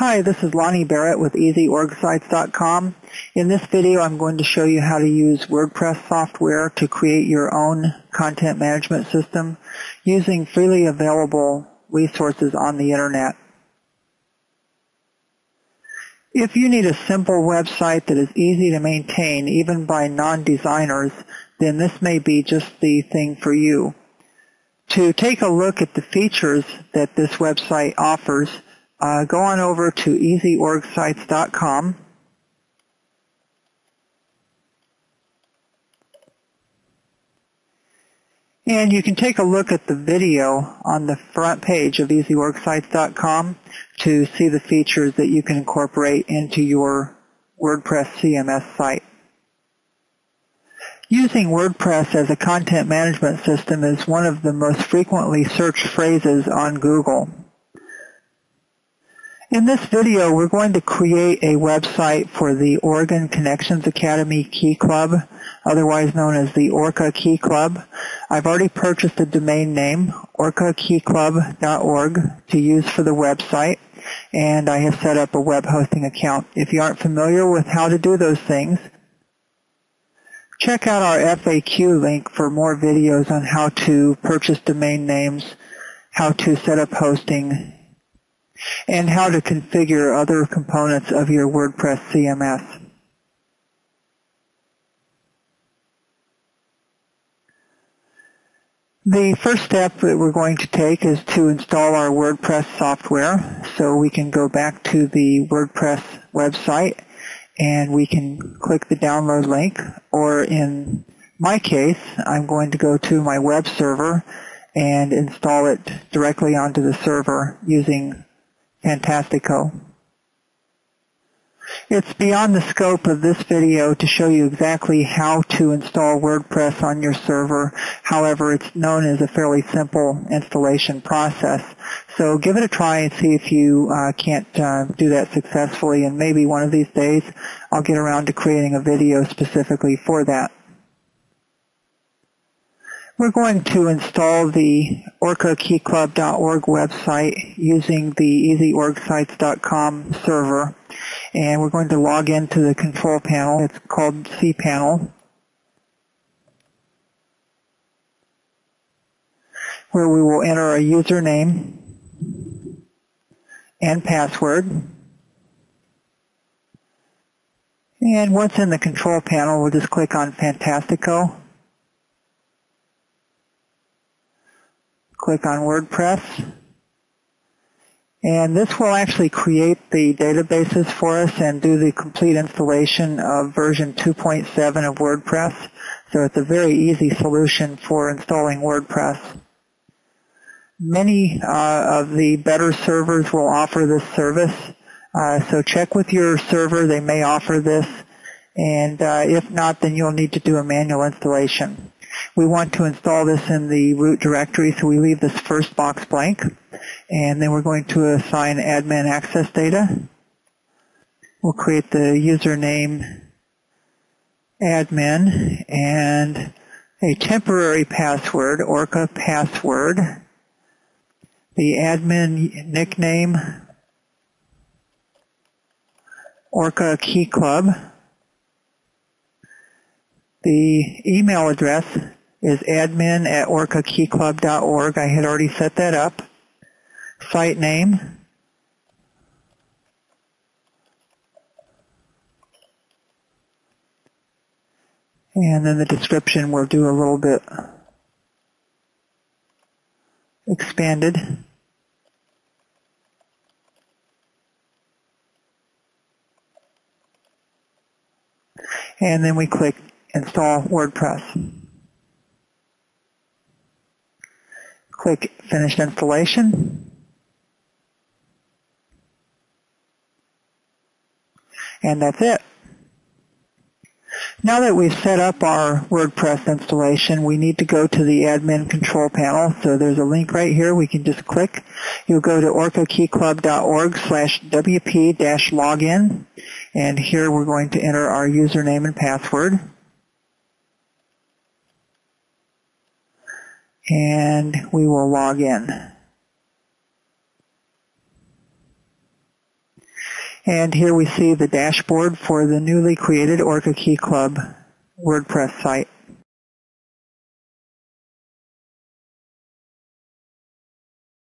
Hi, this is Lonnie Barrett with EasyOrgSites.com. In this video, I'm going to show you how to use WordPress software to create your own content management system using freely available resources on the Internet. If you need a simple website that is easy to maintain even by non-designers, then this may be just the thing for you. To take a look at the features that this website offers, uh, go on over to easyorgsites.com. And you can take a look at the video on the front page of easyorgsites.com to see the features that you can incorporate into your WordPress CMS site. Using WordPress as a content management system is one of the most frequently searched phrases on Google. In this video, we're going to create a website for the Oregon Connections Academy Key Club, otherwise known as the Orca Key Club. I've already purchased a domain name, orcakeyclub.org, to use for the website, and I have set up a web hosting account. If you aren't familiar with how to do those things, check out our FAQ link for more videos on how to purchase domain names, how to set up hosting, and how to configure other components of your WordPress CMS. The first step that we're going to take is to install our WordPress software. So we can go back to the WordPress website and we can click the download link or in my case, I'm going to go to my web server and install it directly onto the server using Fantastico. It's beyond the scope of this video to show you exactly how to install WordPress on your server. However, it's known as a fairly simple installation process. So give it a try and see if you uh, can't uh, do that successfully. And maybe one of these days I'll get around to creating a video specifically for that. We're going to install the orcakeyclub.org website using the easyorgsites.com server. And we're going to log into the control panel. It's called cPanel. Where we will enter a username and password. And once in the control panel, we'll just click on Fantastico. Click on WordPress. And this will actually create the databases for us and do the complete installation of version 2.7 of WordPress. So it's a very easy solution for installing WordPress. Many uh, of the better servers will offer this service. Uh, so check with your server. They may offer this. And uh, if not, then you'll need to do a manual installation. We want to install this in the root directory, so we leave this first box blank. And then we're going to assign admin access data. We'll create the username admin and a temporary password, Orca password, the admin nickname, Orca Key Club, the email address is admin at orcakeyclub.org. I had already set that up. Site name. And then the description will do a little bit expanded. And then we click install WordPress. Click Finish Installation. And that's it. Now that we've set up our WordPress installation, we need to go to the admin control panel. So there's a link right here. We can just click. You'll go to orcakeyclub.org slash wp-login. And here we're going to enter our username and password. And we will log in. And here we see the dashboard for the newly created Orca Key Club WordPress site.